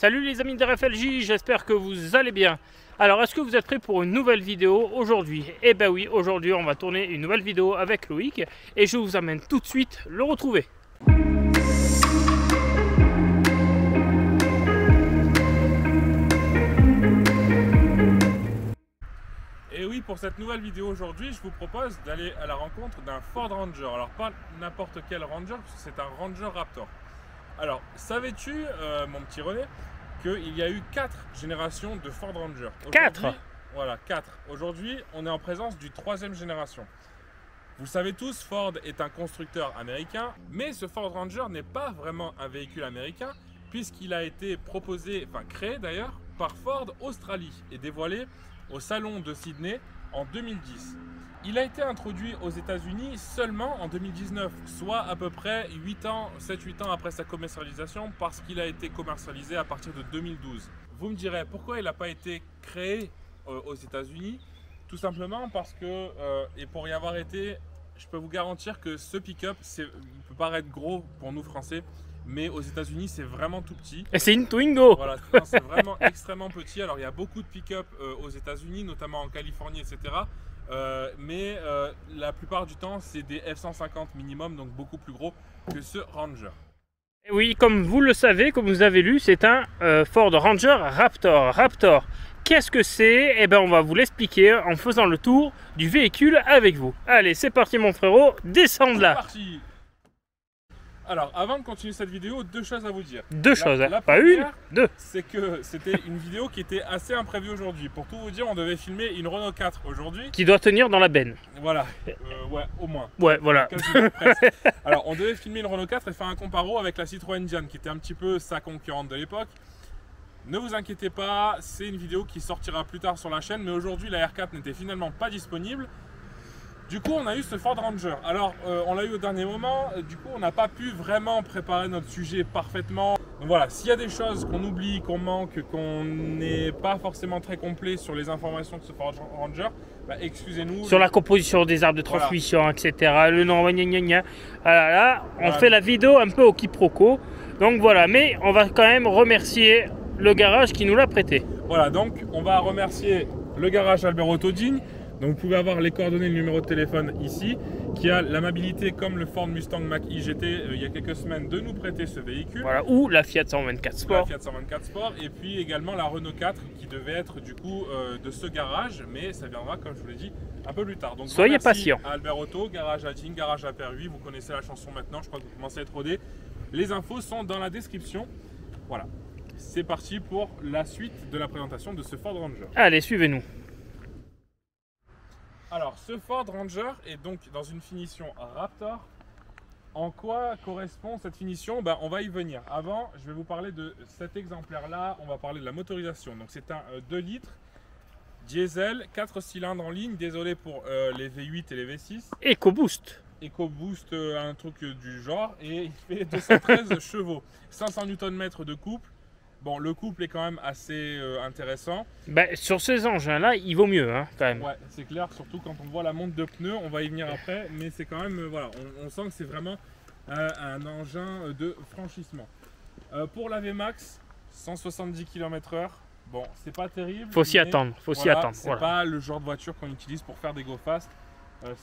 Salut les amis de RFLJ, j'espère que vous allez bien. Alors, est-ce que vous êtes prêts pour une nouvelle vidéo aujourd'hui? Eh ben oui, aujourd'hui on va tourner une nouvelle vidéo avec Loïc et je vous amène tout de suite le retrouver. Et oui, pour cette nouvelle vidéo aujourd'hui, je vous propose d'aller à la rencontre d'un Ford Ranger. Alors pas n'importe quel Ranger, c'est un Ranger Raptor. Alors, savais-tu, euh, mon petit René, qu'il y a eu quatre générations de Ford Ranger? Quatre? Aujourd'hui- Voilà, quatre. Aujourd'hui, on est en présence du troisième génération. Vous le savez tous, Ford est un constructeur américain, mais ce Ford Ranger n'est pas vraiment un véhicule américain, puisqu'il a été proposé, enfin créé d'ailleurs, par Ford Australie et dévoilé au salon de Sydney en 2010. Il a été introduit aux États-Unis seulement en 2019, soit à peu près 8 ans, 7-8 ans après sa commercialisation, parce qu'il a été commercialisé à partir de 2012. Vous me direz pourquoi il n'a pas été créé euh, aux États-Unis? Tout simplement parce que, euh, et pour y avoir été, je peux vous garantir que ce pick-up, peut paraître gros pour nous Français, mais aux États-Unis, c'est vraiment tout petit. Et c'est une Twingo Voilà, c'est vraiment extrêmement petit. Alors il y a beaucoup de pick-up euh, aux États-Unis, notamment en Californie, etc. Euh, mais euh, la plupart du temps, c'est des F-150 minimum, donc beaucoup plus gros que ce Ranger. Et Oui, comme vous le savez, comme vous avez lu, c'est un euh, Ford Ranger Raptor. Raptor, qu'est-ce que c'est? Eh bien, on va vous l'expliquer en faisant le tour du véhicule avec vous. Allez, c'est parti mon frérot, descends de C'est là parti Alors, avant de continuer cette vidéo, deux choses à vous dire. Deux La- choses, hein. la pas une, deux. C'est que c'était une vidéo qui était assez imprévue aujourd'hui. Pour tout vous dire, on devait filmer une Renault 4 aujourd'hui. Qui doit tenir dans la benne. Voilà, Euh, ouais, au moins. Ouais, voilà. Alors, on devait filmer une Renault 4 et faire un comparo avec la Citroën Diane, qui était un petit peu sa concurrente de l'époque. Ne vous inquiétez pas, c'est une vidéo qui sortira plus tard sur la chaîne, mais aujourd'hui la R4 n'était finalement pas disponible. Du coup, on a eu ce Ford Ranger. Alors, euh, on l'a eu au dernier moment, euh, du coup, on n'a pas pu vraiment préparer notre sujet parfaitement. Donc voilà, s'il y a des choses qu'on oublie, qu'on manque, qu'on n'est pas forcément très complet sur les informations de ce Ford Ranger, bah, excusez-nous. Sur la composition des arbres de Voilà. transmission, etc. Le nom, gna gna gna. Voilà, là, on Voilà. fait la vidéo un peu au quiproquo. Donc voilà, mais on va quand même remercier le garage qui nous l'a prêté. Voilà, donc on va remercier le garage Albert Autodigne. Donc vous pouvez avoir les coordonnées, le numéro de téléphone ici, qui a l'amabilité, comme le Ford Mustang Mach-E GT euh, il y a quelques semaines, de nous prêter ce véhicule. Voilà, ou la Fiat 124 Ou La Sport. Fiat 124 Sport et puis également la Renault 4 qui devait être du coup euh, de ce garage mais ça viendra comme je vous l'ai dit un peu plus tard. Donc Soyez patient. à Albert Auto, garage à Digne, garage à Perruy, vous connaissez la chanson maintenant, je crois que vous commencez à être rodé. Les infos sont dans la description. Voilà. C'est parti pour la suite de la présentation de ce Ford Ranger. Allez, suivez-nous. Alors, ce Ford Ranger est donc dans une finition Raptor. En quoi correspond cette finition? Ben, On va y venir. Avant, je vais vous parler de cet exemplaire-là. On va parler de la motorisation. Donc, c'est un euh, 2 litres diesel, 4 cylindres en ligne. Désolé pour euh, les V8 et les V6. EcoBoost. EcoBoost, euh, un truc euh, du genre. Et il fait 213 chevaux, 500 Nm de couple. Bon, le couple est quand même assez euh, intéressant. Ben, sur ces engins-là, il vaut mieux, hein, quand même. Ouais, c'est clair, surtout quand on voit la monte de pneus, on va y venir après, mais c'est quand même, euh, voilà, on, on sent que c'est vraiment euh, un engin de franchissement. Pour la VMAX, 170 km/h, bon, c'est pas terrible. Faut s'y attendre, faut s'y voilà, attendre. C'est Voilà. pas le genre de voiture qu'on utilise pour faire des go fast.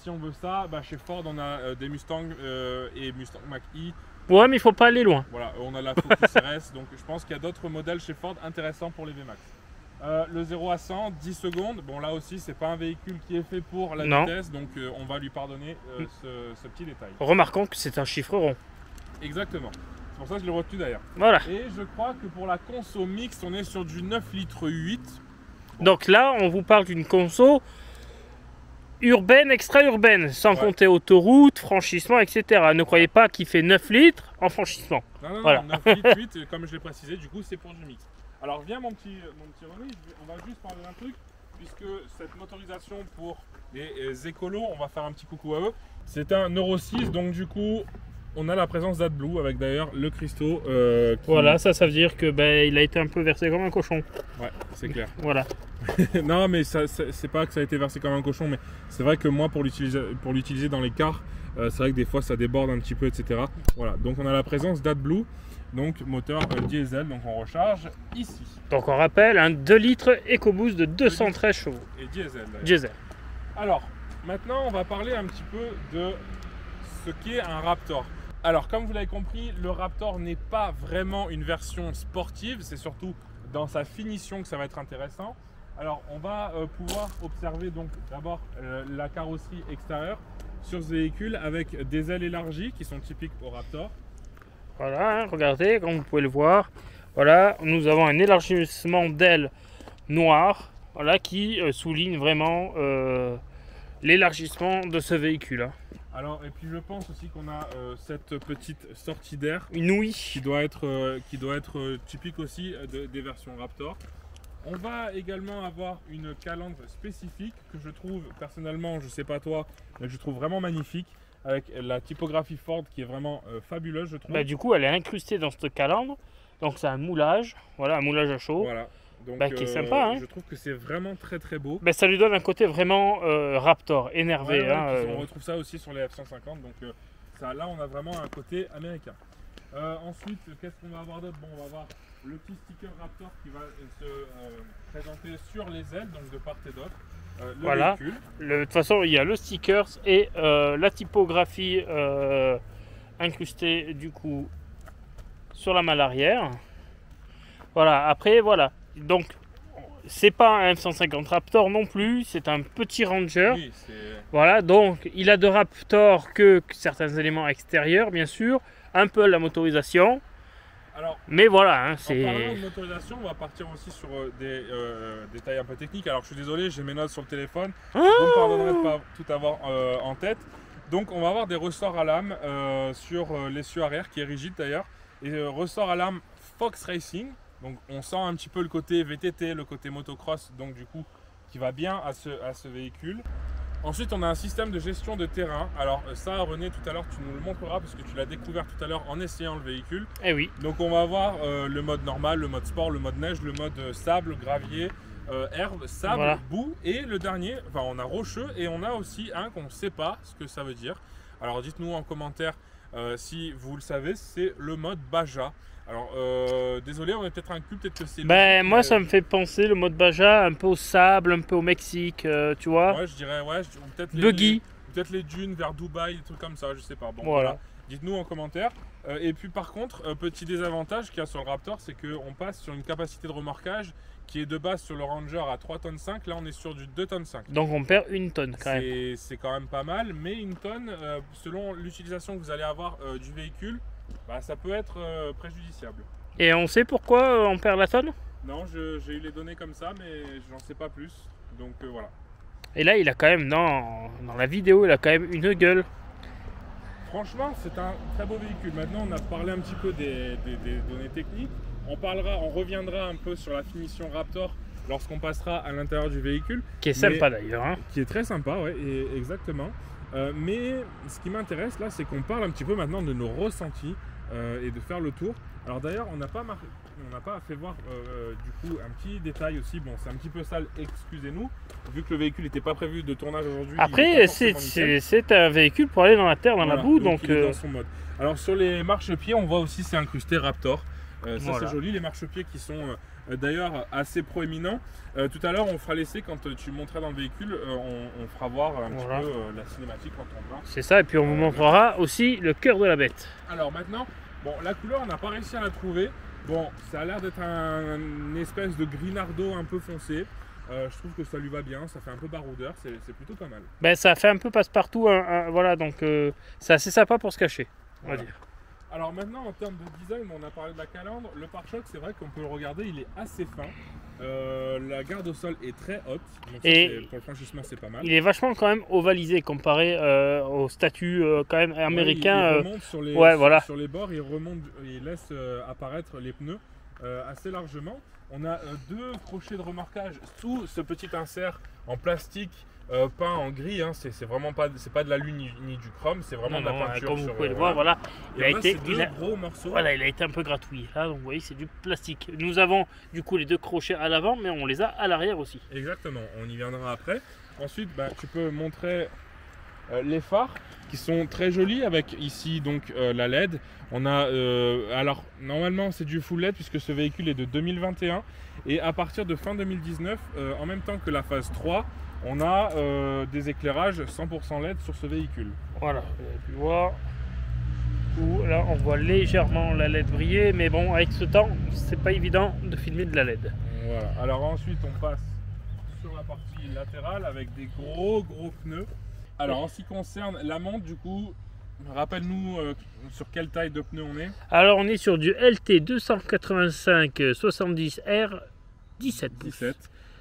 Si on veut ça, bah, chez Ford, on a des Mustang et Mustang Mach-E. Ouais, mais il faut pas aller loin. Voilà, on a la Focus RS, donc je pense qu'il y a d'autres modèles chez Ford intéressants pour les VMAX. Euh, le 0 à 100, 10 secondes. Bon, là aussi, c'est pas un véhicule qui est fait pour la Non. vitesse, donc euh, on va lui pardonner euh, ce, ce petit détail. Remarquons que c'est un chiffre rond. Exactement. C'est pour ça que je l'ai retenu d'ailleurs. Voilà. Et je crois que pour la conso mixte, on est sur du 9 litres 8. Donc là, on vous parle d'une conso urbaine, extra-urbaine, sans Ouais. compter autoroute, franchissement, etc. Ne croyez pas qu'il fait 9 litres en franchissement. Non, non, Voilà. non, 9 litres 8, euh, comme je l'ai précisé, du coup, c'est pour du mix. Alors, viens, mon petit, mon petit René, on va juste parler d'un truc, puisque cette motorisation pour les euh, écolos, on va faire un petit coucou à eux. C'est un Euro 6, donc du coup, on a la présence d'AdBlue avec d'ailleurs le cristaux. euh, qui- Voilà, ça, ça veut dire que ben, il a été un peu versé comme un cochon. Ouais, c'est clair. Voilà. non, mais ça, c'est pas que ça a été versé comme un cochon, mais c'est vrai que moi, pour l'utiliser, dans les cars, euh, c'est vrai que des fois ça déborde un petit peu, etc. Voilà, donc on a la présence d'AdBlue. donc moteur euh, diesel, donc on recharge ici. Donc on rappelle, un 2 litres EcoBoost de 213 chevaux. Et diesel. Diesel. Alors, maintenant, on va parler un petit peu de ce qu'est un Raptor. Alors, comme vous l'avez compris, le Raptor n'est pas vraiment une version sportive, c'est surtout dans sa finition que ça va être intéressant. Alors, on va euh, pouvoir observer donc d'abord euh, la carrosserie extérieure sur ce véhicule avec des ailes élargies qui sont typiques au Raptor. Voilà, hein, regardez, comme vous pouvez le voir. Voilà, nous avons un élargissement d'aile noire voilà, qui euh, souligne vraiment l'élargissement de ce véhicule. Alors, et puis je pense aussi qu'on a euh, cette petite sortie d'air Une ouïe. qui doit être, euh, qui doit être euh, typique aussi de- des versions Raptor. On va également avoir une calandre spécifique que je trouve personnellement, je sais pas toi, mais je trouve vraiment magnifique avec la typographie Ford qui est vraiment fabuleuse, je trouve. Bah, du coup, elle est incrustée dans cette calandre. Donc c'est un moulage. Voilà, un moulage à chaud. Voilà. Donc, Bah, qui est sympa, hein. Je trouve que c'est vraiment très très beau. Bah, ça lui donne un côté vraiment euh, Raptor, énervé. Ouais, ouais, hein, euh. On retrouve ça aussi sur les F-150, donc euh, ça, là on a vraiment un côté américain. Euh, ensuite, qu'est-ce qu'on va avoir d'autre? Bon, on va avoir le petit sticker Raptor qui va euh, se euh, présenter sur les ailes, donc de part et d'autre. Euh, le Voilà. De toute façon, il y a le stickers et euh, la typographie euh, incrustée du coup sur la malle arrière. Voilà, après voilà. Donc c'est pas un F-150 Raptor non plus, c'est un petit Ranger. Oui, c'est. Voilà, donc il a de Raptor que certains éléments extérieurs, bien sûr, un peu la motorisation, Alors, mais voilà, hein, en parlant c'est. de motorisation, on va partir aussi sur euh, des euh, détails un peu techniques. Alors, je suis désolé, j'ai mes notes sur le téléphone. Ah Vous me pardonnerez de pas tout avoir euh, en tête. Donc on va avoir des ressorts à lame euh, sur l'essieu arrière qui est rigide d'ailleurs. Et ressort à lame Fox Racing. Donc on sent un petit peu le côté VTT, le côté motocross, donc du coup qui va bien à ce, à ce véhicule. Ensuite on a un système de gestion de terrain. Alors euh, ça René tout à l'heure tu nous le montreras parce que tu l'as découvert tout à l'heure en essayant le véhicule. Eh oui, Donc on va avoir euh, le mode normal, le mode sport, le mode neige, le mode euh, sable, gravier, euh, herbe, sable, Voilà. boue et le dernier, enfin on a rocheux et on a aussi un qu'on ne sait pas ce que ça veut dire. Alors dites-nous en commentaire euh, si vous le savez, c'est le mode Baja. Alors euh, désolé, on est peut-être inclus, peut-être que c'est... ben moi ça me fait penser le mode Baja un peu au sable, un peu au Mexique, euh, tu vois. Ouais, je dirais, ouais, peut-être les, Buggy. peut-être les dunes vers Dubaï, des trucs comme ça, je sais pas. Bon, Voilà. Dites-nous en commentaire. Euh, et puis par contre, petit désavantage qu'il y a sur le Raptor, c'est qu'on passe sur une capacité de remorquage qui est de base sur le Ranger à 3 tonnes 5. Là, on est sur du 2 tonnes 5. Donc on perd une tonne quand même. C'est c'est quand même pas mal, mais une tonne, selon l'utilisation que vous allez avoir du véhicule, bah, ça peut être euh, préjudiciable. Et on sait pourquoi euh, on perd la tonne? Non, j'ai eu les données comme ça, mais j'en sais pas plus. Donc euh, voilà. Et là il a quand même, dans, dans la vidéo, il a quand même une gueule. Franchement, c'est un très beau véhicule. Maintenant, on a parlé un petit peu des, des- des données techniques. On parlera, on reviendra un peu sur la finition Raptor lorsqu'on passera à l'intérieur du véhicule, Qui est sympa d'ailleurs. hein. qui est très sympa, et- exactement. Euh, mais ce qui m'intéresse là, c'est qu'on parle un petit peu maintenant de nos ressentis euh, et de faire le tour. Alors d'ailleurs, on n'a pas, mar- on n'a pas fait voir euh, du coup un petit détail aussi. Bon, c'est un petit peu sale, excusez-nous, vu que le véhicule n'était pas prévu de tournage aujourd'hui. Après c'est un véhicule pour aller dans la terre, dans la boue. Donc, il est dans son mode. Alors sur les marchepieds, on voit aussi c'est incrusté Raptor. Ça Voilà. c'est joli, les marchepieds qui sont d'ailleurs assez proéminents. Euh, tout à l'heure, on fera l'essai quand euh, tu monteras dans le véhicule, euh, on, on fera voir un Voilà. petit peu euh, la cinématique quand on va. c'est ça. Et puis on vous montrera aussi le cœur de la bête. Alors maintenant, bon, la couleur, on n'a pas réussi à la trouver. Bon, ça a l'air d'être un, une espèce de grinardo un peu foncé. Euh, je trouve que ça lui va bien, ça fait un peu baroudeur, c'est plutôt pas mal. Ben ça fait un peu passe-partout. hein, hein, voilà donc euh, c'est assez sympa pour se cacher. On va dire. Alors maintenant, en termes de design, on a parlé de la calandre. Le pare-choc, c'est vrai qu'on peut le regarder, il est assez fin. Euh, la garde au sol est très haute. Donc Et pour le franchissement, c'est pas mal. Il est vachement quand même ovalisé comparé euh, au statut euh, quand même Ouais, américain. il, il remonte sur les, ouais, sur- voilà. sur les bords, il remonte, il laisse apparaître les pneus assez largement. On a deux crochets de remorquage sous ce petit insert en plastique euh, peint en gris. hein. C'est vraiment pas, c'est pas de l'alu ni, ni du chrome, c'est vraiment non, de la peinture. comme vous sur, pouvez le euh, voir, voilà. Il a été, il a- gros morceaux. Voilà, il a été un peu gratouillé. Là, donc vous voyez, c'est du plastique. Nous avons du coup les deux crochets à l'avant, mais on les a à l'arrière aussi. Exactement, on y viendra après. Ensuite, bah, tu peux montrer Euh, les phares qui sont très jolis avec ici donc euh, la LED. On a euh, alors normalement c'est du full LED puisque ce véhicule est de 2021 et à partir de fin 2019 euh, en même temps que la phase 3 on a euh, des éclairages 100% LED sur ce véhicule. Voilà, vous avez pu voir. Où, là, on voit légèrement la LED briller, mais bon, avec ce temps, c'est pas évident de filmer de la LED. Voilà. Alors ensuite on passe sur la partie latérale avec des gros gros pneus. Alors en ce qui concerne la montre du coup, rappelle-nous euh, sur quelle taille de pneus on est. Alors, on est sur du LT 285 70R 17 pouces. 17.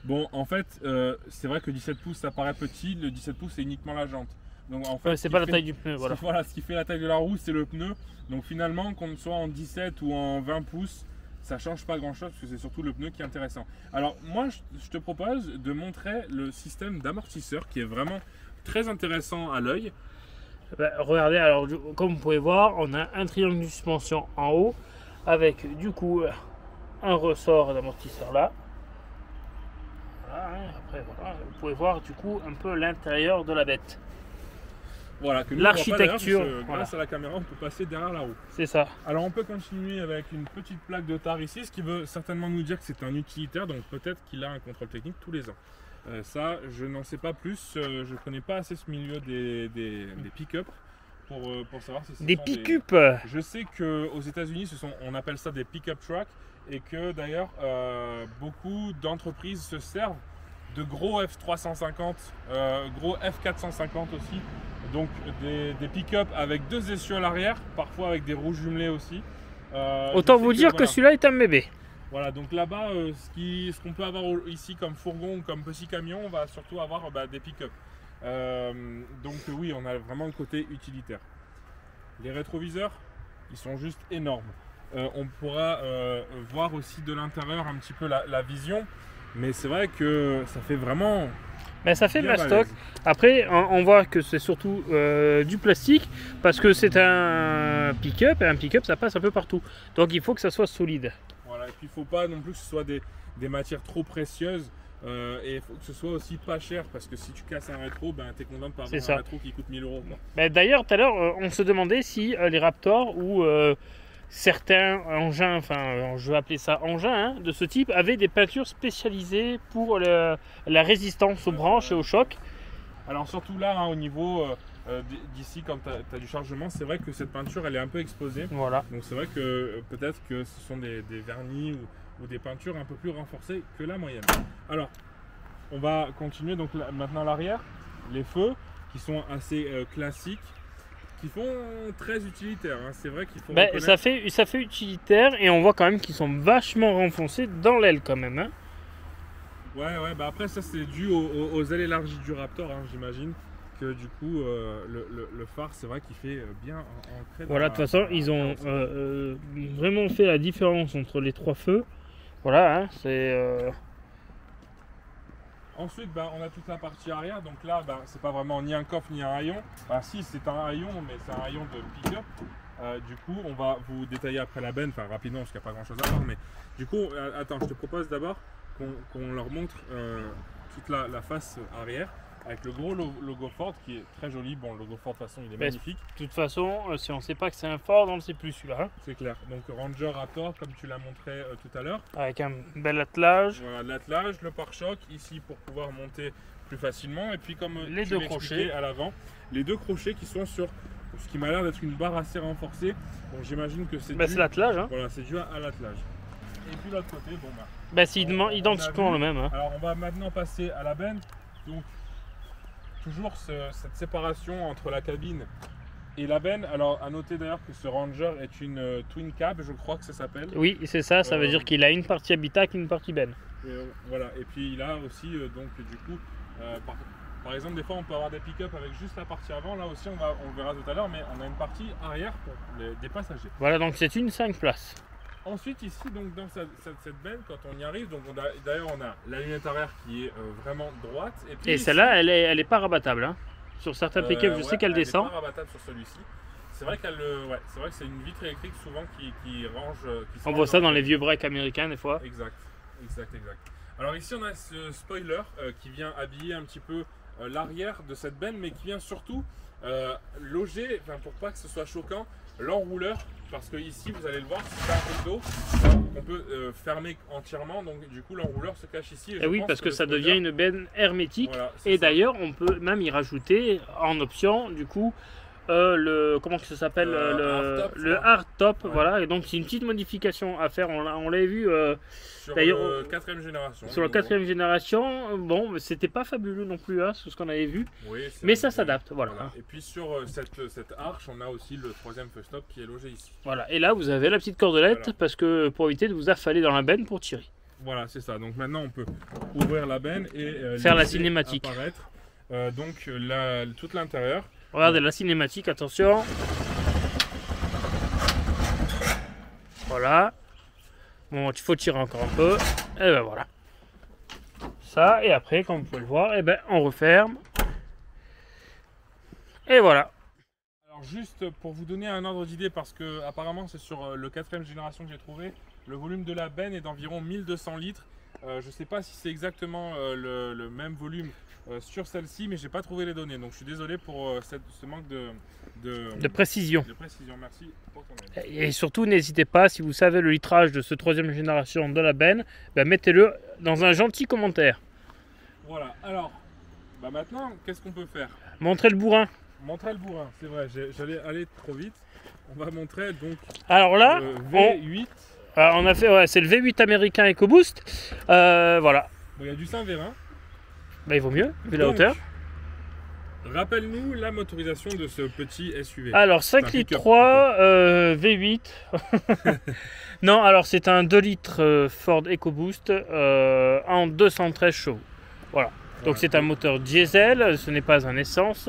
Bon, en fait, euh, c'est vrai que 17 pouces, ça paraît petit. Le 17 pouces, c'est uniquement la jante. Donc, en fait, Ouais, c'est pas la fait- taille du pneu, voilà. ce qui fait la taille de la roue, c'est le pneu. Donc, finalement, qu'on soit en 17 ou en 20 pouces, ça change pas grand-chose parce que c'est surtout le pneu qui est intéressant. Alors, moi, je, te propose de montrer le système d'amortisseur qui est vraiment très intéressant à l'œil. Bah, regardez, alors, comme vous pouvez voir, on a un triangle de suspension en haut avec du coup un ressort d'amortisseur là. Voilà, hein, après, voilà, vous pouvez voir du coup un peu l'intérieur de la bête. Voilà, L'architecture, voilà. Grâce à la caméra, on peut passer derrière la roue. C'est ça. Alors on peut continuer avec une petite plaque de tar ici, ce qui veut certainement nous dire que c'est un utilitaire, donc peut-être qu'il a un contrôle technique tous les ans. Euh, ça, je n'en sais pas plus, euh, je connais pas assez ce milieu des, des, des pick-up pour, euh, pour savoir si ce Des pick-up. Je sais qu'aux États-Unis, on appelle ça des pick-up trucks et que d'ailleurs euh, beaucoup d'entreprises se servent de gros F350, euh, gros F450 aussi, donc des, des pick-up avec deux essieux à l'arrière, parfois avec des roues jumelées aussi. Euh, Autant vous dire que celui-là est un bébé. Voilà, donc là-bas, euh, ce qu'on peut avoir ici comme fourgon ou comme petit camion, on va surtout avoir bah, des pick-up. Donc oui, on a vraiment le côté utilitaire. Les rétroviseurs, ils sont juste énormes. Euh, on pourra euh, voir aussi de l'intérieur un petit peu la, la vision, mais c'est vrai que ça fait vraiment Mais ça fait mastoc. Après, on, on voit que c'est surtout euh, du plastique parce que c'est un pick-up et un pick-up ça passe un peu partout. Donc il faut que ça soit solide. Voilà, et puis il faut pas non plus que ce soit des, des matières trop précieuses. euh, et il faut que ce soit aussi pas cher parce que si tu casses un rétro, ben t'es content de pas avoir un rétro qui coûte 1000 euros. Mais D'ailleurs, tout à l'heure, on se demandait si euh, les Raptors ou certains engins, enfin, je vais appeler ça engins hein, de ce type, avaient des peintures spécialisées pour le- la résistance aux branches et aux chocs. Alors surtout là, hein, au niveau euh, euh, d'ici, quand tu as, du chargement, c'est vrai que cette peinture, elle est un peu exposée. Voilà. Donc c'est vrai que euh, peut-être que ce sont des, des vernis ou, ou des peintures un peu plus renforcées que la moyenne. Alors, on va continuer donc là- maintenant à l'arrière. Les feux qui sont assez euh, classiques, qui font très utilitaires. hein. C'est vrai qu'il faut Ben, ça, fait, ça fait utilitaire et on voit quand même qu'ils sont vachement renfoncés dans l'aile quand même. hein. Ouais, ouais, bah après ça c'est dû aux, aux- ailes élargies du Raptor, hein, j'imagine. Que du coup, euh, le, le- le phare, c'est vrai qu'il fait euh, bien en- ancré Voilà, de toute façon, ils ont euh, euh, vraiment fait la différence entre les trois feux. Voilà, hein, c'est. Ensuite, bah, on a toute la partie arrière. Donc là, bah, c'est pas vraiment ni un coffre ni un haillon. Bah, si, c'est un haillon, mais c'est un haillon de pick-up. Euh, du coup, on va vous détailler après la benne, enfin rapidement, parce qu'il n'y a pas grand chose à voir. Mais du coup, euh, attends, je te propose d'abord qu'on leur montre euh, toute la face arrière avec le gros lo- logo Ford qui est très joli. Bon, le logo Ford, de toute façon, il est Mais- magnifique, de toute façon, euh, si on sait pas que c'est un Ford, on ne sait plus celui-là. hein. c'est clair. Donc, Ranger Raptor, comme tu l'as montré euh, tout à l'heure. Avec un bel attelage. Voilà, l'attelage, le pare-choc ici pour pouvoir monter plus facilement. Et puis comme Les tu deux crochets. à l'avant, les deux crochets qui sont sur ce qui m'a l'air d'être une barre assez renforcée. Donc j'imagine que c'est Bah, c'est l'attelage. Hein. voilà, c'est dû à l'attelage. Et puis l'autre côté, bon bah. Bah, c'est identiquement le même. hein. Alors on va maintenant passer à la benne. Donc toujours ce- cette séparation entre la cabine et la benne. Alors à noter d'ailleurs que ce Ranger est une euh, twin cab, je crois que ça s'appelle. Oui, c'est ça, ça veut Euh, dire qu'il a une partie habitacle et une partie benne. Euh, voilà, et puis il a aussi, euh, donc du coup, euh, par, par exemple, des fois on peut avoir des pick-up avec juste la partie avant. Là aussi, on, va, on le verra tout à l'heure, mais on a une partie arrière pour les- des passagers. Voilà, donc c'est une 5 places. Ensuite, ici, donc dans cette, cette, benne, quand on y arrive, donc d'ailleurs, on a la lunette arrière qui est euh, vraiment droite. Et, puis Et ici, celle-là, elle est, elle est pas rabattable. hein. Sur certains euh, pick-up, je ouais, sais qu'elle elle est descend. pas rabattable sur celui-ci. C'est vrai qu'elle, euh, ouais, c'est vrai que c'est une vitre électrique souvent qui, qui range. euh, qui On range voit ça dans le- les vieux breaks américains des fois. Exact, exact, exact. Alors ici on a ce spoiler euh, qui vient habiller un petit peu euh, l'arrière de cette benne, mais qui vient surtout euh, loger, pour pas que ce soit choquant, l'enrouleur. Parce que ici, vous allez le voir, c'est un rideau qu'on peut euh, fermer entièrement. Donc du coup, l'enrouleur se cache ici. Et, Eh oui, parce que, ça devient une benne hermétique. Voilà, Et d'ailleurs, on peut même y rajouter en option, du coup, euh, le comment que ça s'appelle Euh, euh, hardtop, le crois. hardtop. Ouais. Voilà. Et donc c'est une petite modification à faire. On l'a on l'avait vu euh, sur la on- quatrième génération. sur la quatrième génération. Bon, c'était pas fabuleux non plus, hein, ce qu'on avait vu. Oui, Mais ça s'adapte. Voilà. Voilà. Et puis sur euh, cette, cette arche, on a aussi le troisième feu stop qui est logé ici. Voilà. Et là, vous avez la petite cordelette Voilà. parce que pour éviter de vous affaler dans la benne pour tirer. Voilà, c'est ça. Donc maintenant, on peut ouvrir la benne et euh, Faire la cinématique. apparaître, euh, donc la, tout l'intérieur. Regardez la cinématique, attention. Voilà. Bon, il faut tirer encore un peu. Et ben voilà. Ça, et après, comme vous pouvez le voir, et ben on referme. Et voilà. Alors juste pour vous donner un ordre d'idée, parce que apparemment c'est sur euh, le quatrième génération que j'ai trouvé, le volume de la benne est d'environ 1200 litres. Euh, je ne sais pas si c'est exactement euh, le, le même volume euh, sur celle-ci, mais j'ai pas trouvé les données. Donc je suis désolé pour cette- ce manque de, de, De précision. de précision. Merci pour ton aide. Et surtout, n'hésitez pas, si vous savez le litrage de ce troisième génération de la benne, ben mettez-le dans un gentil commentaire. Voilà, alors bah maintenant, qu'est-ce qu'on peut faire? Montrez le bourrin. Montrer le bourrin, c'est vrai, j'allais aller trop vite. On va montrer donc Alors là, le on, V8. alors, on a fait, ouais, c'est le V8 américain EcoBoost. Euh, voilà. Bon, il y a du Saint-Vérin. Ben, il vaut mieux, vu la hauteur. Rappelle-nous la motorisation de ce petit SUV. Alors 5 un litres pick-up, 3 euh, V8. non, alors c'est un 2 litres euh, Ford EcoBoost euh, en 213 chevaux. Voilà. Donc Voilà. c'est un moteur diesel, ce n'est pas un essence.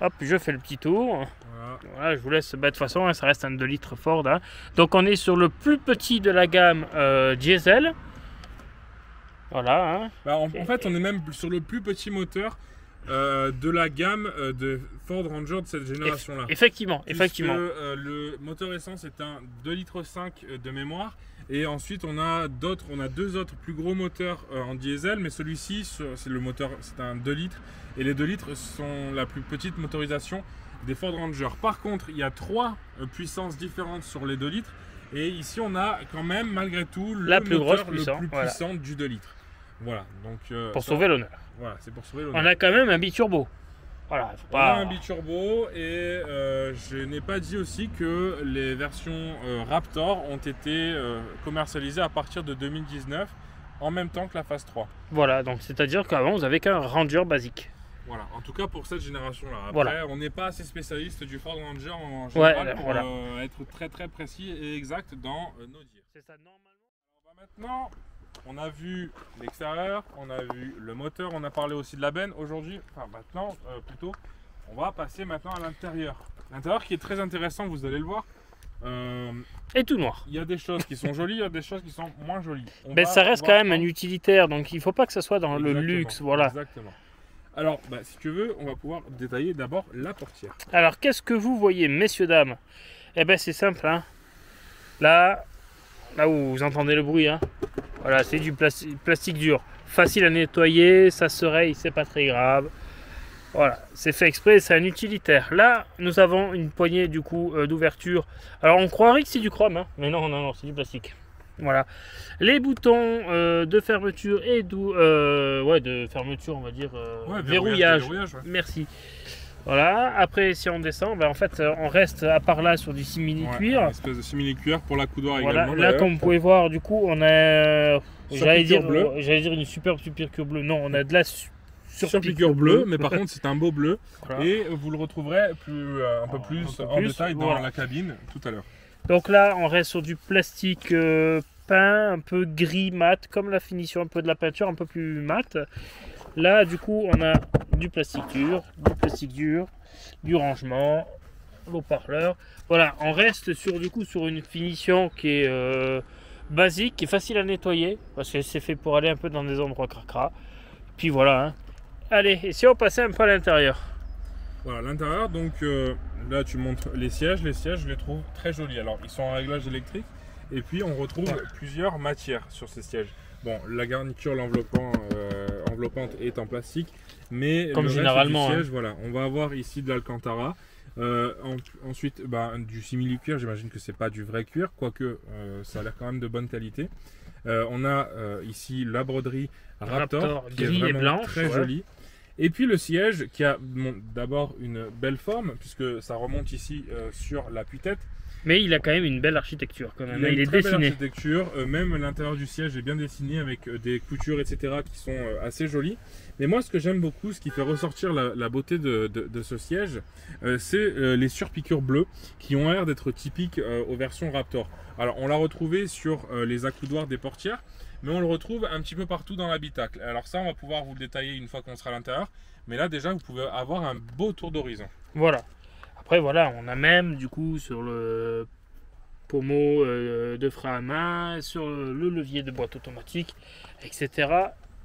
Hop, je fais le petit tour. Voilà. Je vous laisse. bah, de toute façon, hein, ça reste un 2 litres Ford. hein. Donc on est sur le plus petit de la gamme euh, diesel. Voilà. hein. Bah, en, en fait, on est même sur le plus petit moteur euh, de la gamme euh, de Ford Ranger de cette génération-là. Effectivement, Puisque, effectivement. le moteur essence est un 2,5 litres de mémoire. Et ensuite, on a d'autres, on a deux autres plus gros moteurs en diesel, mais celui-ci, ce- c'est le moteur, c'est un 2 litres. Et les 2 litres sont la plus petite motorisation des Ford Ranger. Par contre, il y a trois euh, puissances différentes sur les 2 litres. Et ici, on a quand même, malgré tout, le La plus moteur grosse puissance, le plus voilà. puissant du 2 litres. Voilà, donc euh, Pour ça- sauver l'honneur. Voilà, c'est pour sauver le On a quand même un biturbo. Voilà, faut on pas. a un biturbo et euh, je n'ai pas dit aussi que les versions euh, Raptor ont été commercialisées à partir de 2019 en même temps que la phase 3. Voilà, donc c'est-à-dire qu'avant vous avez qu'un Ranger basique. Voilà, en tout cas pour cette génération-là. Après, Voilà. on n'est pas assez spécialiste du Ford Ranger en Ouais, général pour voilà. euh, être très très précis et exact dans euh, nos dires. C'est ça, normalement. Bah, maintenant, on a vu l'extérieur, on a vu le moteur, on a parlé aussi de la benne. Aujourd'hui, enfin maintenant euh, plutôt, on va passer maintenant à l'intérieur. L'intérieur qui est très intéressant, vous allez le voir. Euh, Et tout noir. Il y a des choses qui sont jolies, il y a des choses qui sont moins jolies. On Ben, va ça reste quand même un utilitaire, donc il faut pas que ça soit dans le luxe. Voilà. Exactement. Alors, bah, si tu veux, on va pouvoir détailler d'abord la portière. Alors qu'est-ce que vous voyez, messieurs, dames? Eh ben c'est simple. Hein. Là, là où vous entendez le bruit, hein. voilà, c'est du plasti- plastique dur. Facile à nettoyer, ça se raye, c'est pas très grave. Voilà, c'est fait exprès, c'est un utilitaire. Là, nous avons une poignée du coup euh, d'ouverture. Alors on croirait que c'est du chrome, hein, mais non, non, non, c'est du plastique. Voilà. Les boutons euh, de fermeture et d'ou- euh, ouais, de fermeture, on va dire euh, Ouais, verrouillage. verrouillage, ouais. Merci. Voilà, après si on descend, ben, en fait on reste à part là sur du simili Ouais, cuir. Une espèce de simili cuir pour la coudoir Voilà, également. là comme vous pouvez voir, du coup on a, j'allais Surpiqûre dire, j'allais dire une superbe surpiqûre bleue. Non, on a de la su- sur piqûre bleue, mais par contre c'est un beau bleu Voilà. et vous le retrouverez plus, un peu plus en plus, détail dans voilà. la cabine tout à l'heure. Donc là on reste sur du plastique euh, peint, un peu gris mat, comme la finition un peu de la peinture, un peu plus mat. Là du coup on a du plastique dur, du plastique dur, du rangement, l'eau-parleur. Voilà, on reste sur du coup sur une finition qui est euh, basique, qui est facile à nettoyer, parce que c'est fait pour aller un peu dans des endroits cracra. Puis voilà. hein. Allez, et si on passait un peu à l'intérieur? Voilà l'intérieur donc euh, là tu montres les sièges, les sièges je les trouve très jolis. Alors ils sont en réglage électrique et puis on retrouve Ouais. plusieurs matières sur ces sièges. Bon la garniture, l'enveloppement, euh, enveloppante est en plastique, mais Comme le reste généralement, du siège, voilà, on va avoir ici de l'Alcantara. Euh, en- ensuite, bah, du simili-cuir, j'imagine que c'est pas du vrai cuir, quoique euh, ça a l'air quand même de bonne qualité. On a ici la broderie Raptor, Raptor, qui est gris et blanche, très ouais. jolie. Et puis le siège qui a bon, d'abord une belle forme, puisque ça remonte ici euh, sur la tête Mais il a quand même une belle architecture quand même. il, a Il, une est très belle dessiné. architecture, euh, même l'intérieur du siège est bien dessiné avec euh, des coutures, etc. qui sont euh, assez jolies. Mais moi, ce que j'aime beaucoup, ce qui fait ressortir la, la beauté de, de- de ce siège, euh, c'est les surpiqûres bleues qui ont l'air d'être typiques aux versions Raptor. Alors, on l'a retrouvé sur les accoudoirs des portières, mais on le retrouve un petit peu partout dans l'habitacle. Alors ça, on va pouvoir vous le détailler une fois qu'on sera à l'intérieur. Mais là, déjà, vous pouvez avoir un beau tour d'horizon. Voilà. Après, voilà, on a même du coup sur le pommeau euh, de frein à main, sur le levier de boîte automatique, etc.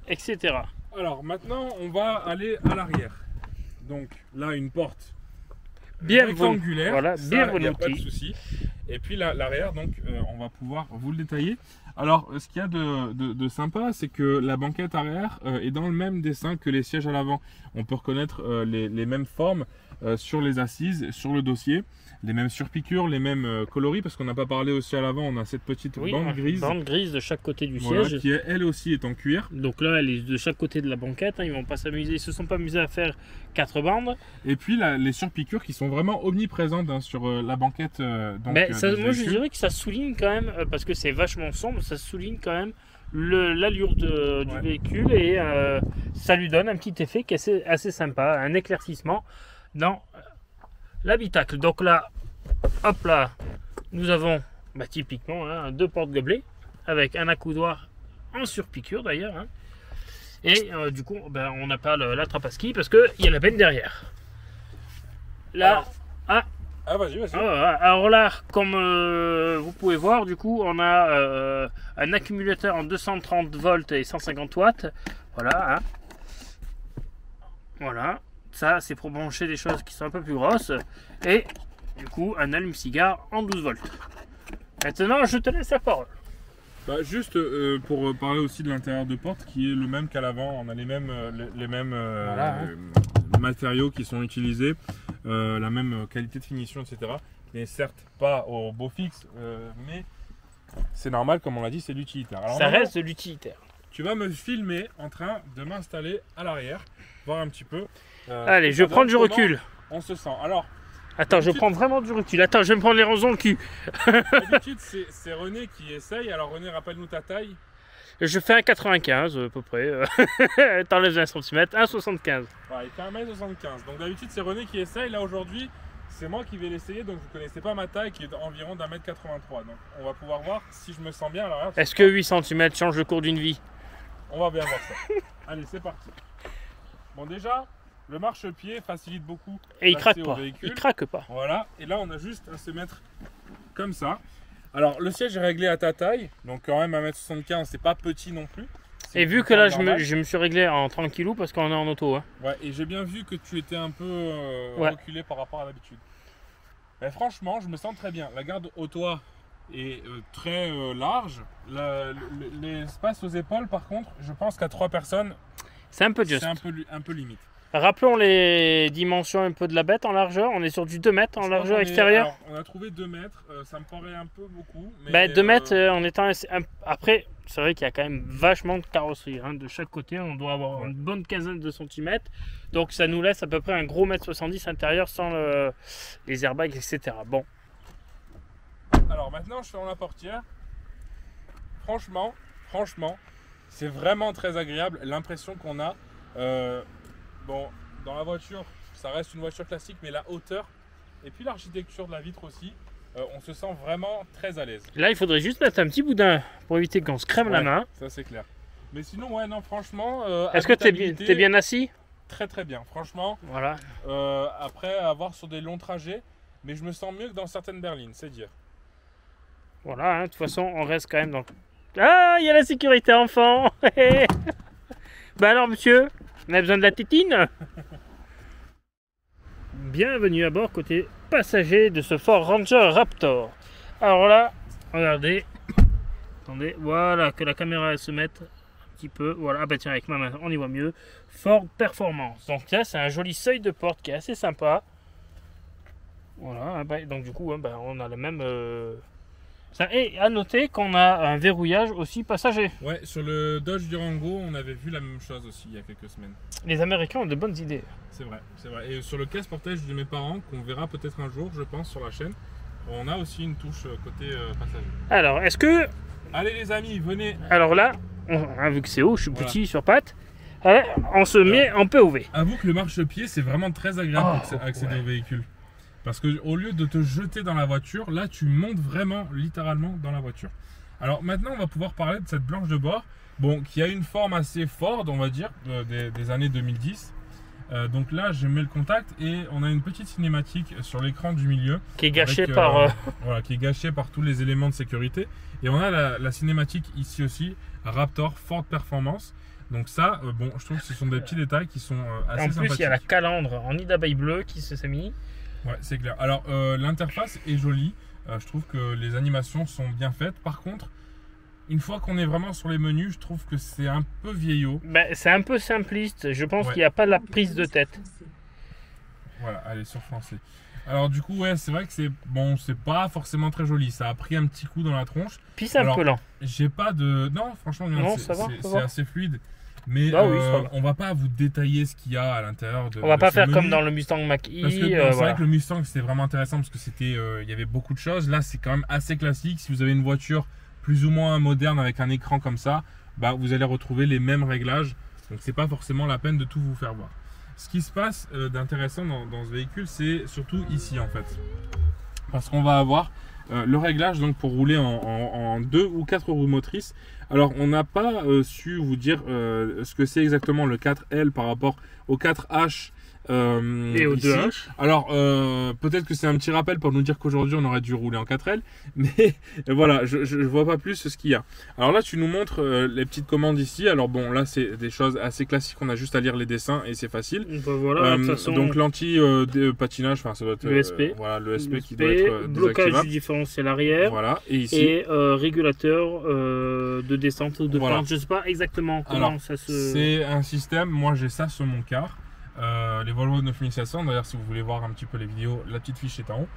etc. Alors maintenant, on va aller à l'arrière. Donc là, une porte Bien rectangulaire. voilà, bien a pas de souci. Et puis la- l'arrière, donc euh, on va pouvoir vous le détailler. Alors, ce qu'il y a de, sympa, c'est que la banquette arrière euh, est dans le même dessin que les sièges à l'avant. On peut reconnaître euh, les, mêmes formes sur les assises, sur le dossier, les mêmes surpiqûres, les mêmes euh, coloris, parce qu'on n'a pas parlé aussi à l'avant, on a cette petite Oui, bande grise, bande grise de chaque côté du voilà, siège. qui est, elle aussi est en cuir. Donc là, elle est de chaque côté de la banquette. hein, Ils vont pas s'amuser. Ils se sont pas amusés à faire quatre bandes. Et puis les surpiqûres qui sont vraiment omniprésentes hein, sur euh, la banquette. euh, donc, Mais euh, ça- du moi, je dirais que ça souligne quand même, euh, parce que c'est vachement sombre, ça souligne quand même l'allure du Ouais. véhicule et euh, ça lui donne un petit effet qui est assez, assez sympa, un éclaircissement dans l'habitacle. Donc là, hop là, nous avons bah, typiquement hein, deux portes gobelets avec un accoudoir en surpiqûre d'ailleurs. hein. Et euh, du coup, ben, on n'a pas le- la trappe à ski parce qu'il y a la benne derrière. Là, Alors- Ah, vas-y, vas-y. ah, alors là, comme euh, vous pouvez voir, du coup, on a euh, un accumulateur en 230 volts et 150 watts. Voilà. hein. Voilà. Ça, c'est pour brancher des choses qui sont un peu plus grosses. Et du coup, un allume-cigare en 12 volts. Maintenant, je te laisse la parole. Bah, juste euh, pour parler aussi de l'intérieur de porte qui est le même qu'à l'avant, on a les mêmes, euh, les, les mêmes euh, Voilà, hein. matériaux qui sont utilisés, euh, la même qualité de finition, etc. Mais certes pas au beau fixe, euh, mais c'est normal, comme on l'a dit, c'est l'utilitaire. Ça reste de l'utilitaire. Tu vas me filmer en train de m'installer à l'arrière, voir un petit peu. euh, Allez, je prends du recul. On se sent. Alors, Attends, je prends vraiment du recul. Attends, je vais me prendre les ronds dans le cul. d'habitude, c'est René qui essaye. Alors, René, rappelle-nous ta taille. Je fais un 95 à peu près. euh, T'enlèves un centimètre, 1,75. Ouais, il fait 1m75. Donc d'habitude c'est René qui essaye. Là aujourd'hui c'est moi qui vais l'essayer. Donc vous connaissez pas ma taille qui est environ d'un mètre 83. Donc on va pouvoir voir si je me sens bien. Alors, regarde, Est-ce que 8 cm change le cours d'une vie? On va bien voir ça. Allez c'est parti. Bon déjà le marchepied facilite beaucoup. Et il craque pas. véhicule. Il craque pas. Voilà. Et là on a juste à se mettre comme ça. Alors le siège est réglé à ta taille. Donc quand même 1m75 c'est pas petit non plus. Et vu que là, je me, normale. je me suis réglé en 30 kg parce qu'on est en auto. hein. Ouais, et j'ai bien vu que tu étais un peu euh, Ouais. reculé par rapport à l'habitude. Mais franchement, je me sens très bien. La garde au toit est euh, très euh, large. La- le- L'espace aux épaules, par contre, je pense qu'à trois personnes, C'est un peu juste. c'est un peu, li- un peu limite. Rappelons les dimensions un peu de la bête en largeur. On est sur du 2 mètres en Je largeur extérieure. on a trouvé 2 mètres, euh, ça me paraît un peu beaucoup. Mais, Bah, 2 euh, mètres euh, en étant. un- Après, c'est vrai qu'il y a quand même vachement de carrosserie. hein. De chaque côté, on doit avoir une bonne quinzaine de centimètres. Donc ça nous laisse à peu près un gros mètre 70 intérieur sans le- les airbags, etc. Bon, Alors maintenant, je ferme la portière. Franchement, franchement, c'est vraiment très agréable. L'impression qu'on a, euh, bon, dans la voiture, ça reste une voiture classique, mais la hauteur et puis l'architecture de la vitre aussi, euh, on se sent vraiment très à l'aise. là, il faudrait juste mettre un petit boudin pour éviter qu'on se crème la main. Ça c'est clair. Mais sinon, ouais, non, franchement. euh, Est-ce que tu es, bien- habitabilité, t'es bien assis? Très très bien. Franchement, Voilà. euh, après avoir sur des longs trajets, mais je me sens mieux que dans certaines berlines, c'est dire. Voilà, hein, de toute façon, on reste quand même dans. Ah, il y a la sécurité enfant Bah alors, monsieur, on a besoin de la tétine Bienvenue à bord côté passager de ce Ford Ranger Raptor. Alors là, regardez. Attendez, voilà, que la caméra se mette petit peu. Voilà, ah bah tiens, avec ma main, on y voit mieux. Ford Performance. Donc là, c'est un joli seuil de porte qui est assez sympa. Voilà, ah bah, donc du coup, hein, bah, on a le même. euh. Et à noter qu'on a un verrouillage aussi passager. Ouais, sur le Dodge Durango, on avait vu la même chose aussi il y a quelques semaines. Les Américains ont de bonnes idées. C'est vrai, c'est vrai. Et sur le casse-portage de mes parents, qu'on verra peut-être un jour, je pense, sur la chaîne, on a aussi une touche euh, côté euh, passager. Alors, est-ce que. Allez les amis, venez Alors là, on- hein, vu que c'est haut, je suis Voilà. petit sur pattes. hein, on se met en POV. Avoue que le marchepied, c'est vraiment très agréable Oh, pour accé- accéder ouais. au véhicule. Parce que au lieu de te jeter dans la voiture, là tu montes vraiment littéralement dans la voiture. Alors maintenant, on va pouvoir parler de cette blanche de bord, bon, qui a une forme assez forte, on va dire, euh, des, des années 2010. Euh, donc là, je mets le contact et on a une petite cinématique sur l'écran du milieu. Qui est gâché avec, euh, par. voilà, qui est gâché par tous les éléments de sécurité. Et on a la, la cinématique ici aussi, Raptor Ford Performance. Donc ça, euh, bon, je trouve que ce sont des petits détails qui sont euh, assez en plus, sympathiques. il y a la calandre en nid d'abeille bleue qui se s'est mis. Ouais, c'est clair. Alors, euh, l'interface est jolie. Euh, je trouve que les animations sont bien faites. Par contre, une fois qu'on est vraiment sur les menus, je trouve que c'est un peu vieillot. Ben, c'est un peu simpliste. Je pense Ouais. qu'il n'y a pas la prise de tête. Voilà, allez, sur français. Alors, du coup, ouais, c'est vrai que c'est bon, c'est pas forcément très joli. Ça a pris un petit coup dans la tronche. Puis c'est un peu lent. J'ai pas de. Non, franchement, Non, c'est- assez fluide. Mais Ah oui, euh, on va pas vous détailler ce qu'il y a à l'intérieur de. On va de pas faire menu. comme dans le Mustang Mach-E. Parce que bon, euh, c'est voilà. vrai que le Mustang c'était vraiment intéressant parce que c'était, euh, il y avait beaucoup de choses. Là, c'est quand même assez classique. Si vous avez une voiture plus ou moins moderne avec un écran comme ça, bah, vous allez retrouver les mêmes réglages. Donc, c'est pas forcément la peine de tout vous faire voir. Ce qui se passe euh, d'intéressant dans, dans ce véhicule, c'est surtout ici en fait, parce qu'on va avoir euh, le réglage donc pour rouler en, deux ou quatre roues motrices. Alors, on n'a pas euh, su vous dire euh, ce que c'est exactement le 4L par rapport au 4H. Euh, Et au ici. 2H. Alors, euh, peut-être que c'est un petit rappel pour nous dire qu'aujourd'hui on aurait dû rouler en 4L, mais voilà, je, je vois pas plus ce qu'il y a. Alors là, tu nous montres euh, les petites commandes ici. Alors bon, là c'est des choses assez classiques, on a juste à lire les dessins et c'est facile. Ben, voilà, de toute façon, donc l'anti euh, dé- patinage, enfin ça doit être euh, l'ESP. voilà le SP qui doit être blocage du différentiel arrière. Voilà, et ici. Et régulateur de descente ou de Voilà. pente. Je sais pas exactement comment Alors, ça se. C'est un système, moi j'ai ça sur mon car. Euh, les Volvo 9700, d'ailleurs si vous voulez voir un petit peu les vidéos, la petite fiche est en haut.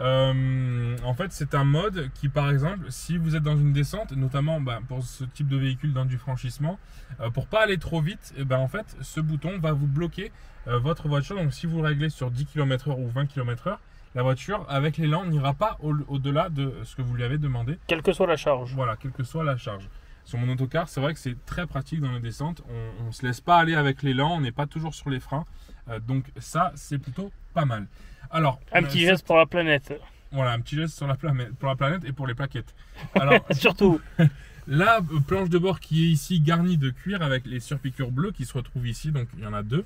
Euh, en fait c'est un mode qui par exemple si vous êtes dans une descente, notamment bah, pour ce type de véhicule dans du franchissement, euh, pour pas aller trop vite, et ben, en fait ce bouton va vous bloquer euh, votre voiture. Donc si vous le réglez sur 10 km/h ou 20 km/h, la voiture avec l'élan n'ira pas au- au-delà de ce que vous lui avez demandé. Quelle que soit la charge. Voilà, quelle que soit la charge. Sur mon autocar, c'est vrai que c'est très pratique dans les descentes. On ne se laisse pas aller avec l'élan, on n'est pas toujours sur les freins. Euh, donc ça, c'est plutôt pas mal. Alors, Un petit geste pour la planète. Voilà, un petit geste sur la planète, pour la planète et pour les plaquettes. Alors, Surtout. la euh, planche de bord qui est ici garnie de cuir avec les surpiqûres bleues qui se retrouvent ici, donc il y en a deux.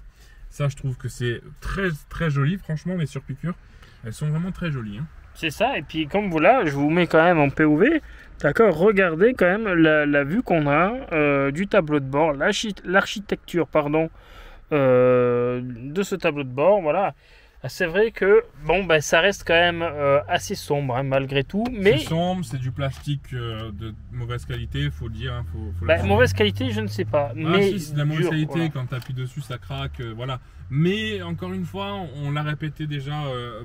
Ça, je trouve que c'est très très joli. Franchement, les surpiqûres, elles sont vraiment très jolies. hein. C'est ça, et puis comme vous là, je vous mets quand même en POV, d'accord Regardez quand même la, la vue qu'on a euh, du tableau de bord, l'archi- l'architecture, pardon, euh, de ce tableau de bord, voilà. Ah, C'est vrai que, bon, ben, ça reste quand même euh, assez sombre, hein, malgré tout, mais C'est sombre, c'est du plastique euh, de mauvaise qualité, faut le dire. hein, faut, faut le ben, dire. mauvaise qualité, je ne sais pas. Ah, mais si, c'est de la mauvaise dur, qualité, voilà. quand tu appuies dessus, ça craque, euh, voilà. Mais encore une fois, on l'a répété déjà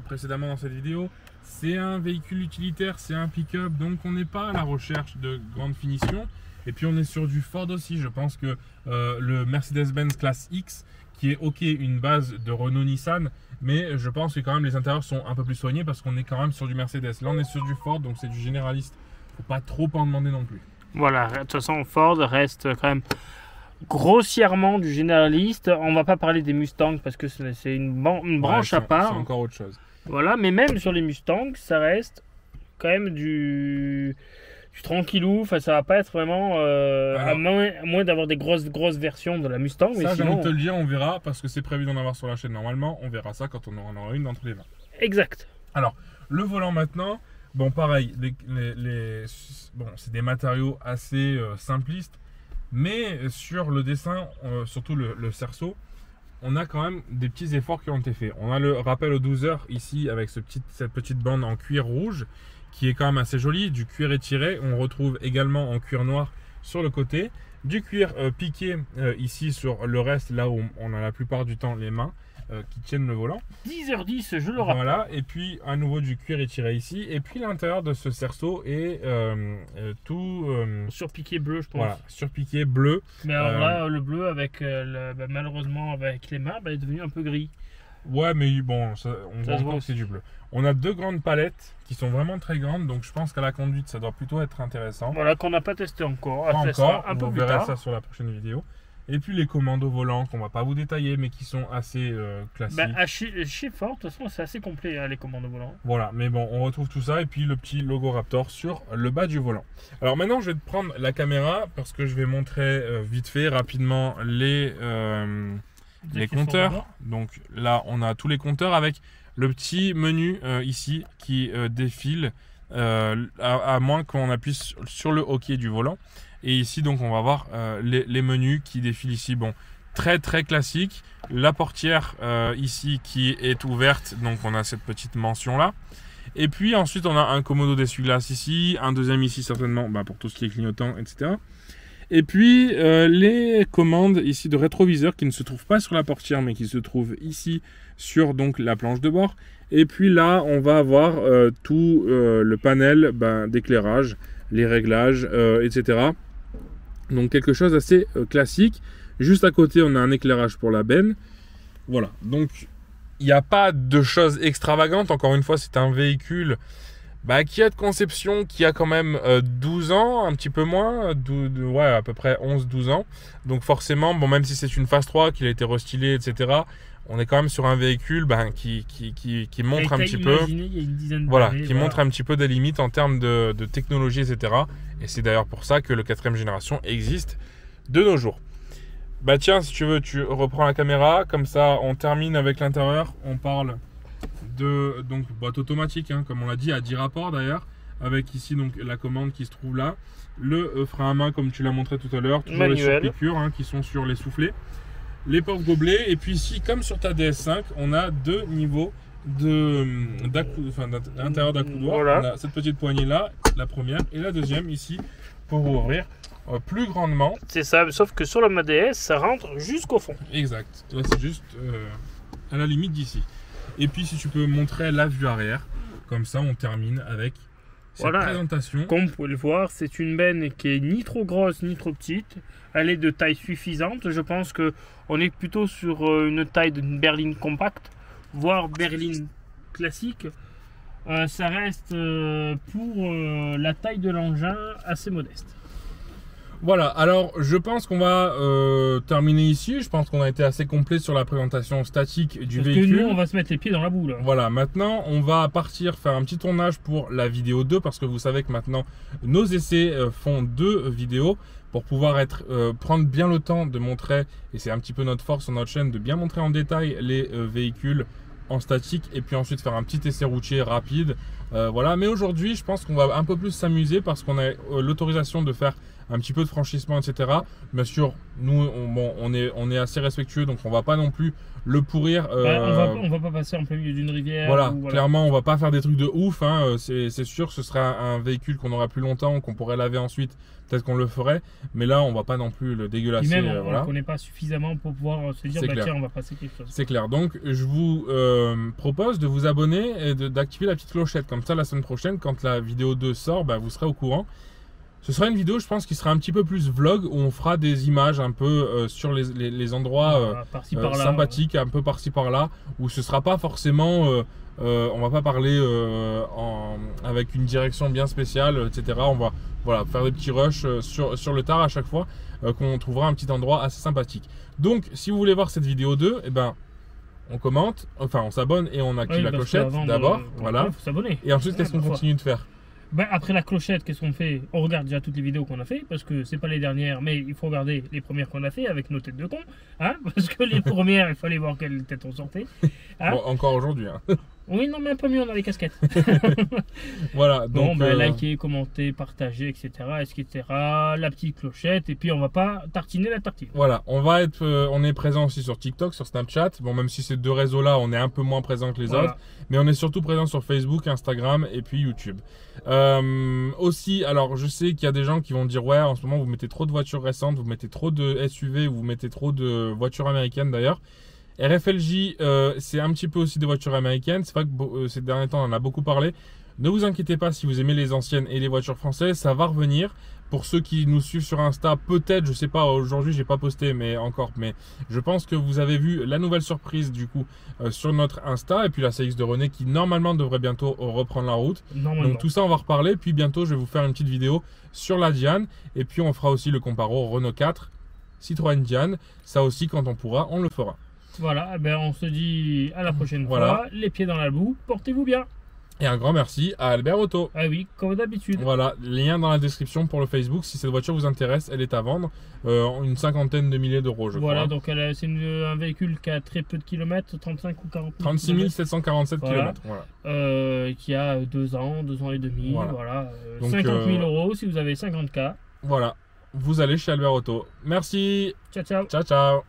précédemment dans cette vidéo, c'est un véhicule utilitaire, c'est un pick-up, donc on n'est pas à la recherche de grande finition. Et puis on est sur du Ford aussi, je pense que euh, le Mercedes-Benz Classe X, qui est ok une base de Renault-Nissan, mais je pense que quand même les intérieurs sont un peu plus soignés parce qu'on est quand même sur du Mercedes. Là on est sur du Ford, donc c'est du généraliste. Faut pas trop en demander non plus. Voilà, de toute façon, Ford reste quand même grossièrement du généraliste. On va pas parler des Mustangs parce que c'est une, branche Ouais, à part. C'est encore autre chose. Voilà, mais même sur les Mustangs, ça reste quand même du, du tranquillou. Enfin, ça va pas être vraiment. euh, à Alors- moins, à moins d'avoir des grosses, grosses versions de la Mustang. Ça, j'ai envie sinon, de te le dire, on verra, parce que c'est prévu d'en avoir sur la chaîne normalement. On verra ça quand on en aura une d'entre les 20. exact. Le volant maintenant, bon, pareil, les, les- les- bon, c'est des matériaux assez euh, simplistes, mais sur le dessin, euh, surtout le, le cerceau, on a quand même des petits efforts qui ont été faits. On a le rappel aux 12 heures ici avec cette petite bande en cuir rouge qui est quand même assez jolie, du cuir étiré. On retrouve également en cuir noir sur le côté, du cuir euh, piqué euh, ici sur le reste, là où on a la plupart du temps les mains euh, qui tiennent le volant. 10h10, je le rappelle. Voilà, et puis à nouveau du cuir étiré ici, et puis l'intérieur de ce cerceau est euh, euh, tout Surpiqué bleu, je pense. voilà, surpiqué bleu. Mais alors là, le bleu, avec le- bah, malheureusement avec les mains, bah, est devenu un peu gris. Ouais, mais bon, ça- on Ça voit que c'est du bleu. On a deux grandes palettes qui sont vraiment très grandes, donc je pense qu'à la conduite, ça doit plutôt être intéressant. Voilà, qu'on n'a pas testé encore. Pas encore, un peu verrez tard. ça sur la prochaine vidéo. Et puis les commandes au volant qu'on va pas vous détailler, mais qui sont assez euh, classiques. Bah, à Ford, de toute façon, c'est assez complet, hein, les commandes au volant. Voilà, mais bon, on retrouve tout ça et puis le petit logo Raptor sur le bas du volant. Alors maintenant, je vais te prendre la caméra parce que je vais montrer euh, vite fait, rapidement, les, euh, les compteurs. Donc là, on a tous les compteurs avec le petit menu ici qui défile à, à moins qu'on appuie sur- sur le hockey du volant. Et ici, donc, on va voir euh, les, menus qui défilent ici. Bon, très très classique. La portière euh, ici qui est ouverte, donc on a cette petite mention là. Et puis ensuite, on a un commodo d'essuie-glace ici, un deuxième ici certainement bah, pour tout ce qui est clignotant, etc. Et puis euh, les commandes ici de rétroviseur qui ne se trouvent pas sur la portière mais qui se trouvent ici sur donc la planche de bord. Et puis là, on va avoir tout le panel ben, d'éclairage, les réglages, etc. Donc quelque chose d'assez euh, classique. Juste à côté, on a un éclairage pour la benne. Voilà. Donc il n'y a pas de choses extravagantes. Encore une fois, c'est un véhicule bah, qui a de conception, qui a quand même euh, 12 ans, un petit peu moins, ouais, à peu près 11-12 ans. Donc forcément, bon, même si c'est une phase 3, qu'il a été restylé, etc., on est quand même sur un véhicule ben, qui, qui, qui, qui montre un petit peu... Voilà, qui montre un petit peu des limites en termes de, de technologie, etc. Et c'est d'ailleurs pour ça que le quatrième génération existe de nos jours. Bah tiens, si tu veux, tu reprends la caméra, comme ça on termine avec l'intérieur. On parle de donc boîte automatique, hein, comme on l'a dit, à 10 rapports d'ailleurs, avec ici donc la commande qui se trouve là, le euh, frein à main comme tu l'as montré tout à l'heure, toujours les surpiqûres hein, qui sont sur les soufflets, les portes gobelets, et puis ici, comme sur ta DS5, on a deux niveaux de d'int- d'intérieur d'accoudoir. Voilà. On a cette petite poignée là, la première, et la deuxième ici pour ouvrir euh, plus grandement. C'est ça, sauf que sur le MDS, ça rentre jusqu'au fond. Exact. Là, c'est juste euh, à la limite d'ici. Et puis, si tu peux montrer la vue arrière, comme ça, on termine avec cette Voilà. présentation. Comme vous pouvez le voir, c'est une benne qui est ni trop grosse ni trop petite. Elle est de taille suffisante. Je pense que on est plutôt sur euh, une taille d'une berline compacte, voire berline classique. Euh, ça reste euh, pour euh, la taille de l'engin assez modeste. Voilà, alors je pense qu'on va terminer ici. Je pense qu'on a été assez complet sur la présentation statique du Parce que véhicule. nous, on va se mettre les pieds dans la boue là. Voilà, maintenant on va partir faire un petit tournage pour la vidéo 2 parce que vous savez que maintenant nos essais font deux vidéos pour pouvoir être euh, prendre bien le temps de montrer et c'est un petit peu notre force sur notre chaîne de bien montrer en détail les euh, véhicules en statique et puis ensuite faire un petit essai routier rapide. Euh, voilà, mais aujourd'hui je pense qu'on va un peu plus s'amuser parce qu'on a l'autorisation de faire un petit peu de franchissement, etc. Bien sûr, nous on, bon, on est on est assez respectueux donc on va pas non plus le pourrir. Bah, on, va, euh, on va pas passer en plein milieu d'une rivière. voilà, ou clairement, on va pas faire des trucs de ouf. hein, euh, C'est sûr, ce sera un véhicule qu'on aura plus longtemps, qu'on pourrait laver ensuite. Peut-être qu'on le ferait, mais là, on va pas non plus le dégueulasser. même, on, euh, on voilà. le connaît pas suffisamment pour pouvoir se dire, C'est bah, clair. tiens, on va passer quelque chose. C'est clair. Donc, je vous euh, propose de vous abonner et d'activer la petite clochette. Comme ça, la semaine prochaine, quand la vidéo 2 sort, bah, vous serez au courant. Ce sera une vidéo, je pense, qui sera un petit peu plus vlog, où on fera des images un peu euh, sur les, les- les endroits euh, par-ci euh, par-là. sympathiques, un peu par-ci par-là, où ce sera pas forcément, euh, euh, on va pas parler euh, en- avec une direction bien spéciale, etc. On va voilà, faire des petits rushs euh, sur, sur le tard à chaque fois, euh, qu'on trouvera un petit endroit assez sympathique. Donc, si vous voulez voir cette vidéo 2, eh ben, on commente, enfin on s'abonne et on active Oui, la clochette d'abord, voilà. Il faut s'abonner. Et ensuite, qu'est-ce qu'on continue de faire? Ben, après la clochette, qu'est-ce qu'on fait? On regarde déjà toutes les vidéos qu'on a fait, parce que c'est pas les dernières, mais il faut regarder les premières qu'on a fait avec nos têtes de con, hein Parce que les premières, il fallait voir quelle tête on sortait. Hein Bon, Encore aujourd'hui. hein. Oui, non, mais un peu mieux, on a les casquettes. Voilà, Bon, donc ben, euh, likez, commentez, partagez, etc., etc. La petite clochette, et puis on va pas tartiner la tartine. Voilà, on va être, euh, on est présent aussi sur TikTok, sur Snapchat. Bon, même si ces deux réseaux-là, on est un peu moins présent que les Voilà. autres, mais on est surtout présent sur Facebook, Instagram et puis YouTube. Euh, aussi, alors je sais qu'il y a des gens qui vont dire ouais, en ce moment vous mettez trop de voitures récentes, vous mettez trop de SUV, vous mettez trop de voitures américaines d'ailleurs. RFLJ, euh, c'est un petit peu aussi des voitures américaines. C'est vrai que euh, ces derniers temps, on en a beaucoup parlé. Ne vous inquiétez pas si vous aimez les anciennes et les voitures françaises, ça va revenir. Pour ceux qui nous suivent sur Insta, peut-être, je sais pas, aujourd'hui j'ai pas posté, mais encore, mais je pense que vous avez vu la nouvelle surprise du coup euh, sur notre Insta et puis la CX de René qui normalement devrait bientôt reprendre la route. Donc tout ça on va reparler, puis bientôt je vais vous faire une petite vidéo sur la Diane et puis on fera aussi le comparo Renault 4, Citroën Diane. Ça aussi quand on pourra, on le fera. Voilà, eh ben, on se dit à la prochaine Voilà. fois. Les pieds dans la boue, portez-vous bien. Et un grand merci à Albert Auto. Ah oui, comme d'habitude. Voilà, lien dans la description pour le Facebook. Si cette voiture vous intéresse, elle est à vendre. Euh, une cinquantaine de milliers d'euros, je Voilà, crois. donc elle a- c'est un véhicule qui a très peu de kilomètres, 35 ou 40 000 36 kilomètres, 747 Voilà. km. Voilà. euh, qui a deux ans, deux ans et demi. Voilà. Voilà, euh, Donc, 50 000 euh, euros si vous avez 50K. voilà. Vous allez chez Albert Auto. Merci. Ciao, ciao. Ciao, ciao.